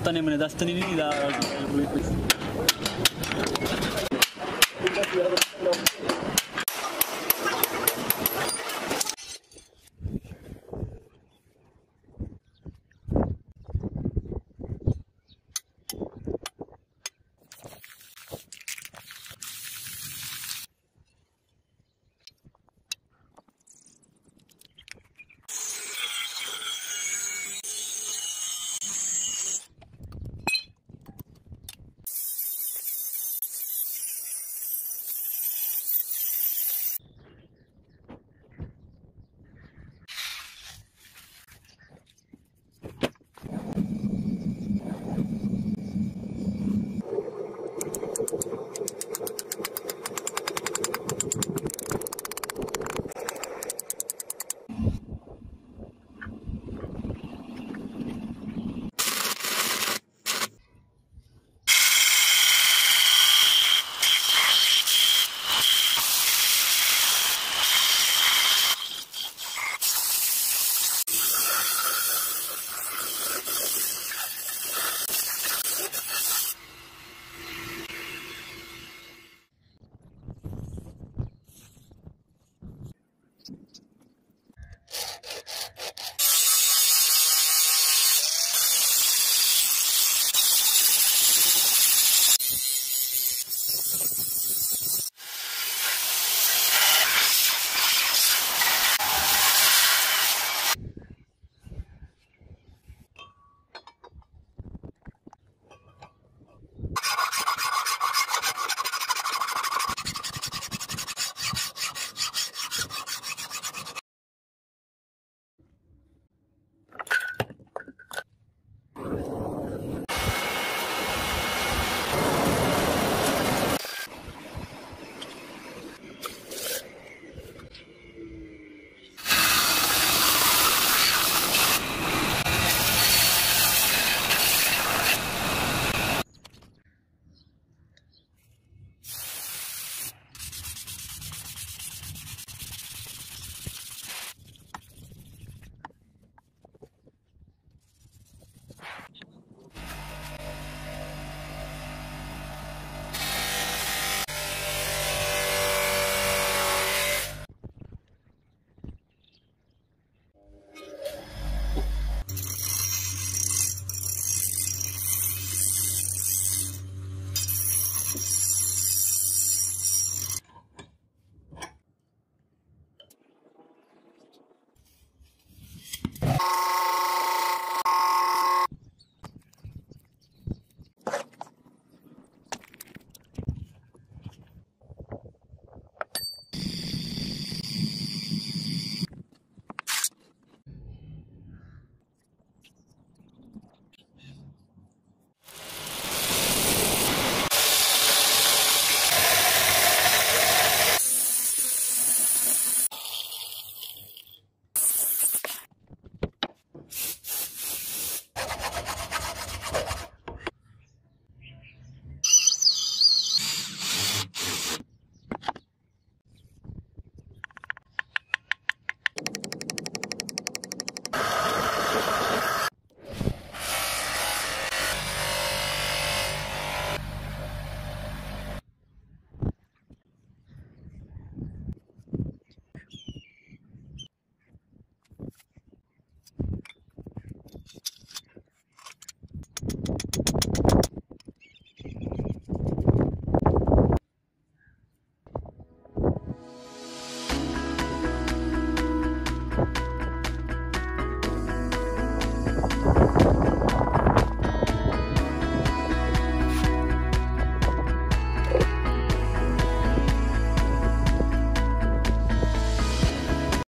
dastanımını, dastanını da